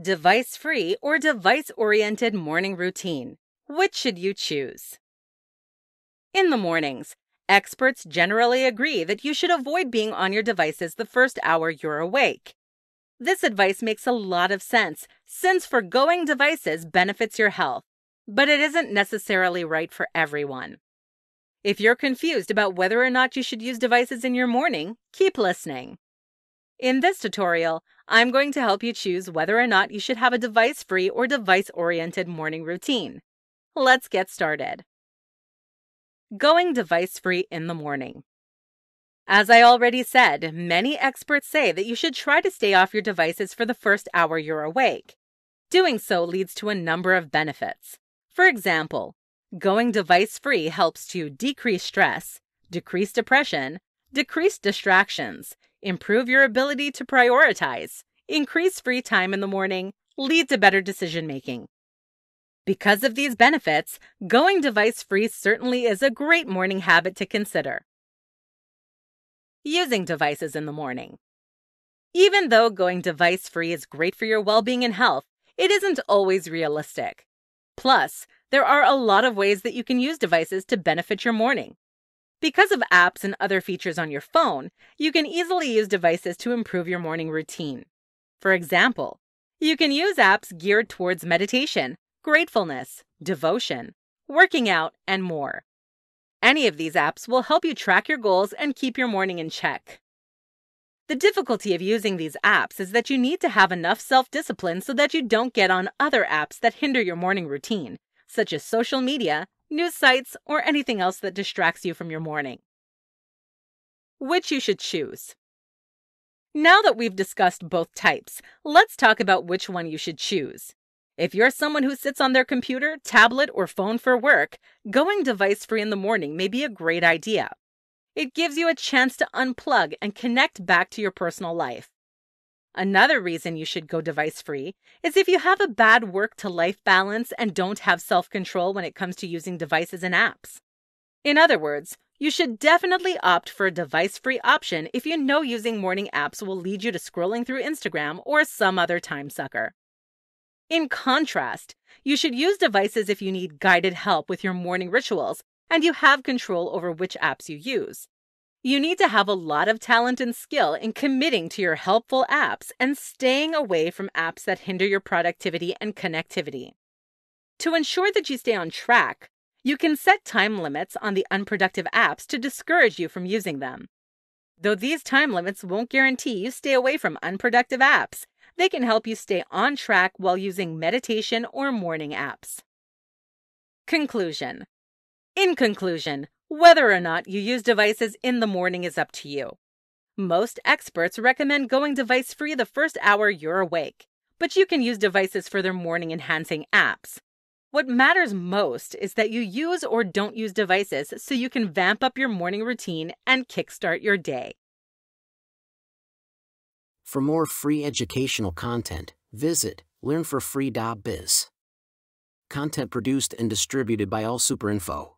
device free, or device oriented morning routine. Which should you choose? In the mornings, experts generally agree that you should avoid being on your devices the first hour you're awake. This advice makes a lot of sense since foregoing devices benefits your health, but it isn't necessarily right for everyone. If you're confused about whether or not you should use devices in your morning, keep listening. In this tutorial, I'm going to help you choose whether or not you should have a device-free or device-oriented morning routine. Let's get started. Going device-free in the morning. As I already said, many experts say that you should try to stay off your devices for the first hour you're awake. Doing so leads to a number of benefits. For example, going device free helps to decrease stress, decrease depression, decrease distractions, improve your ability to prioritize, increase free time in the morning, lead to better decision making. Because of these benefits, going device free certainly is a great morning habit to consider. Using devices in the morning. Even though going device free is great for your well being and health, it isn't always realistic. Plus, there are a lot of ways that you can use devices to benefit your morning. Because of apps and other features on your phone, you can easily use devices to improve your morning routine. For example, you can use apps geared towards meditation, gratefulness, devotion, working out, and more. Any of these apps will help you track your goals and keep your morning in check. The difficulty of using these apps is that you need to have enough self discipline so that you don't get on other apps that hinder your morning routine, such as social media, news sites, or anything else that distracts you from your morning. Which you should choose. Now that we've discussed both types, let's talk about which one you should choose. If you're someone who sits on their computer, tablet, or phone for work, going device free in the morning may be a great idea. It gives you a chance to unplug and connect back to your personal life. Another reason you should go device free is if you have a bad work to life balance and don't have self control when it comes to using devices and apps. In other words, you should definitely opt for a device free option if you know using morning apps will lead you to scrolling through Instagram or some other time sucker. In contrast, you should use devices if you need guided help with your morning rituals and you have control over which apps you use. You need to have a lot of talent and skill in committing to your helpful apps and staying away from apps that hinder your productivity and connectivity. To ensure that you stay on track, you can set time limits on the unproductive apps to discourage you from using them. Though these time limits won't guarantee you stay away from unproductive apps, they can help you stay on track while using meditation or morning apps. Conclusion In conclusion, whether or not you use devices in the morning is up to you. Most experts recommend going device free the first hour you're awake, but you can use devices for their morning enhancing apps. What matters most is that you use or don't use devices so you can vamp up your morning routine and kickstart your day. For more free educational content, visit learnforfree.biz. Content produced and distributed by AllSuperInfo.